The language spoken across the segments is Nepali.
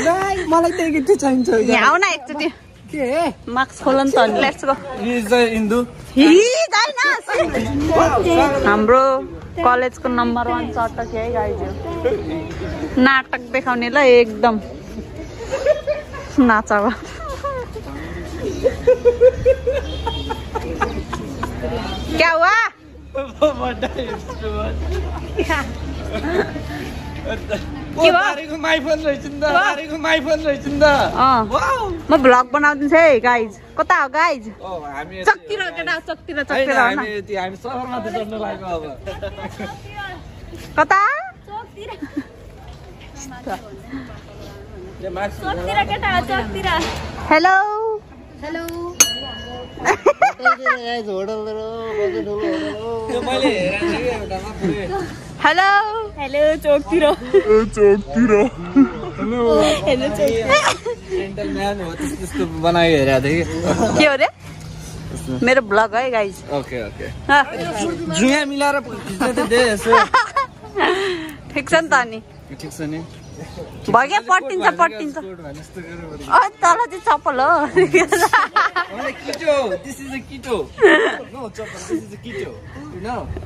मलाई त्यही गीत चाहिन्छ यहाँ एकचोटि के मार्क्स खोल नि त अनि लेट्स गो इज इन्दु हाम्रो कलेजको नम्बर वान चटक है गाइज नाटक देखाउने ल एकदम नाचा क्या हुआ म भ्लग बनाउँदैछु है गाइज कता हो गाइज ओ, हामी चक्तिर केटा चक्तिर होइन, चक्तिर हामी यति- हामी सहरमाथि चढ्न लागेको अब कता हेलो पुरै हेलो हेलो चोकतिर जेन्टलम्यान हो त्यस्तो त्यस्तो बनायो हेरेको थिएँ कि के हो रे मेरो भ्लग है गाइज ओके ओके जुया मिलाएर खिच्दै थिएँ दे यसो ठिक छ नि त अनि ठिक छ नि भयो पट्टिन्छ पट्टिन्छ अँ तल चाहिँ चप्पल हो?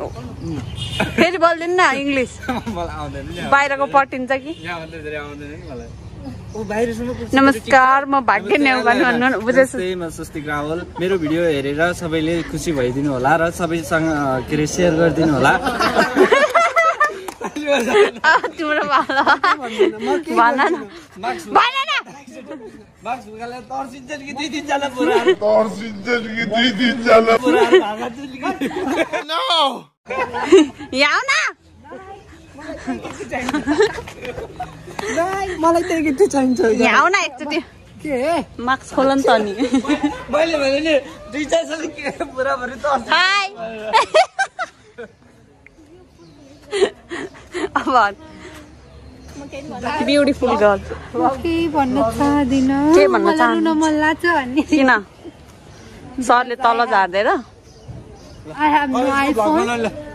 फेरि बोलिदिनु न इङ्ग्लिस बाहिरको पट्टिन्छ कि नमस्कार म भाग्य नेउपाने भन्नु न बुझेछु नमस्ते, म स्वस्तिक रावल मेरो भिडियो हेरेर सबैले खुसी भइदिनु होला र सबैसँग के अरे सेयर गरिदिनु होला तिम्रो भन न मार्क्स भन न मार्क्स भुकाले तर्सिन्छ कि दुई तिनजना पुरा यहाँ न मलाई त्यही गीत चाहिन्छ यहाँ न एकचोटि के मार्क्स खोल नि त अनि मैले भने नि दुई चारजना के पुरा भरि ब्युटिफुल गर्ल केही भन्न चाहदिन के भन्न चाहनु? मन लाग्छ भन्ने किन? सरले तल झार्दैन I have no iPhone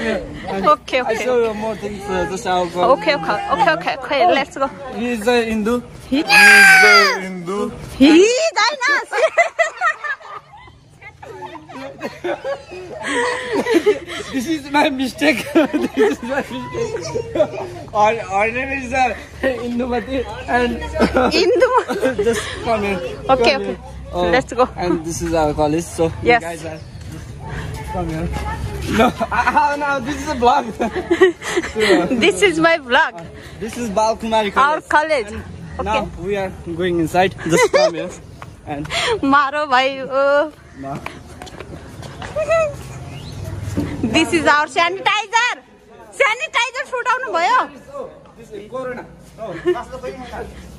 okay, okay. I show you more things. Uh, just I'll. Okay, okay, okay, okay. Okay, let's go. He's a Hindu. He? He's a Hindu. He? That's not. this is my mistake. this is my mistake. Our, our name is uh, Indumati and Indumati. just come in. Okay, come okay. In. Uh, oh, Let's go. And this is our college, so yes. you guys are. Come here. No, ah, no, this is a vlog. So, this is my vlog this is Balkumari our college. College Now we are going inside. Just come here. And भाइ ओ now, this is our sanitiser sanitiser फुटाउनु भयो this is Corona. Oh,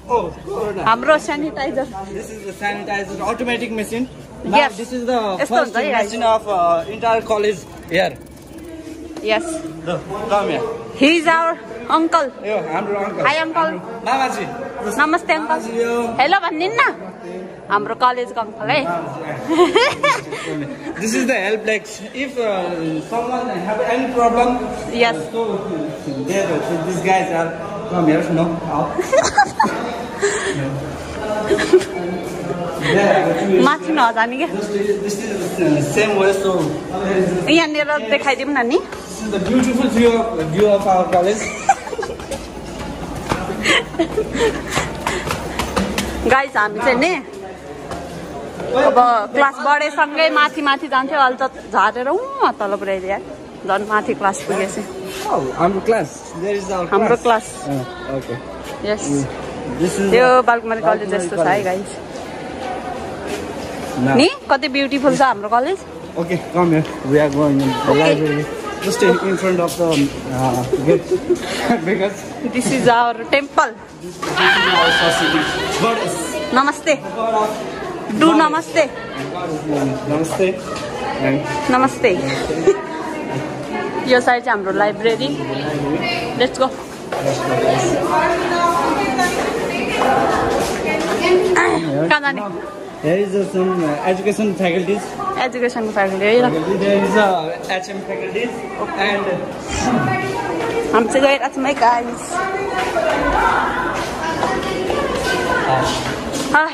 oh, Corona. हाम्रो sanitiser This is the sanitizer automatic machine. Yes. this is the Yes, first yes. machine of uh, entire college here. यस The, come here. He is our uncle Yo, हाम्रो uncle. Hi uncle Mamaji. नमस्ते अङ्कल Yo. हेलो भनिदिनु न हाम्रो कलेजको अङ्कल है This is the help desk. If uh, someone have any problem, yes so there, so these guys are come here. No, out. Yeah, माथि नजाने क्या? यहाँनिर देखाइदिउँ न नि हामी चाहिँ नि अब क्लास बढेसँगै माथि माथि जान्थ्यो अहिले त झारेर तल पुऱ्याइदिया झन् माथि क्लास पुगेपछि। हाम्रो क्लास यो बालकुमारी कलेज जस्तो छ है गाई नि कति ब्युटिफुल छ हाम्रो college okay come here we are going in the library just in front of the gate because this is our temple नमस्ते डु नमस्ते नमस्ते नमस्ते यो साइड चाहिँ हाम्रो लाइब्रेरी लेट्स गो कहाँ जाने There is a, some uh, education faculties. Education faculty. There is a HM faculties okay. and. Uh, I'm too late at my guys. Ah.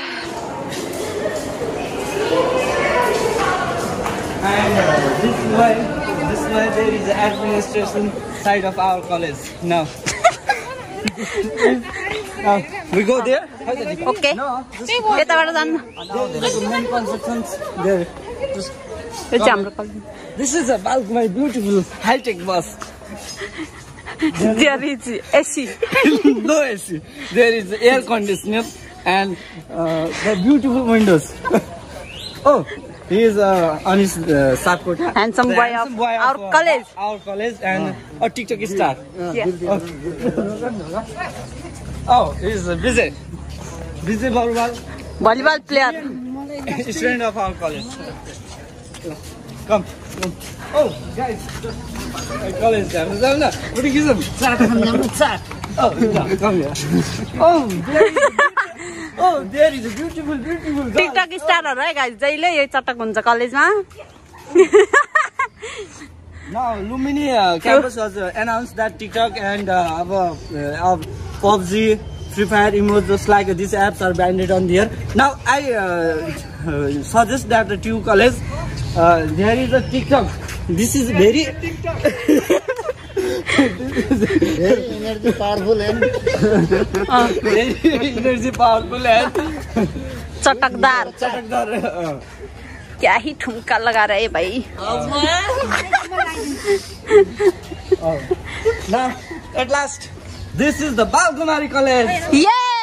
And uh, this way, this way there is the administration side of our college now. now we go there. Okay No, this यताबाट जानु there is many constructions there. Just यो चाहिँ हाम्रो college This is a bulk my beautiful high-tech bus. There is AC no AC. There is air conditioner and uh, the beautiful windows. oh, he is uh, on his uh, Sakota. Handsome boy handsome of boy our uh, college. Our college and a TikTok star. Oh, he is uh, busy. Busy Barwal, volleyball player student of our college. Come. come. Oh, guys. My college time. What do you give them? Oh, come here. Oh, ओरी ब्युटिफुल ब्युटिफुल टिकटक स्टारहरू है खालि जहिले यही चटक हुन्छ कलेजमा। म लुम्बिनी क्याम्पस हजुर एनाउन्स द्याट टिकटक एन्ड अब PUBG free fire इमोज just like this apps are branded on there now I suggest that the two college there is a TikTok this is very two college, uh, there is a TikTok. This is very Very energy powerful and very energy powerful and चटकदार चटकदार uh, क्या ही ठुम्का लगाएर है भाइ now, at last, this is the Balkumari College. ये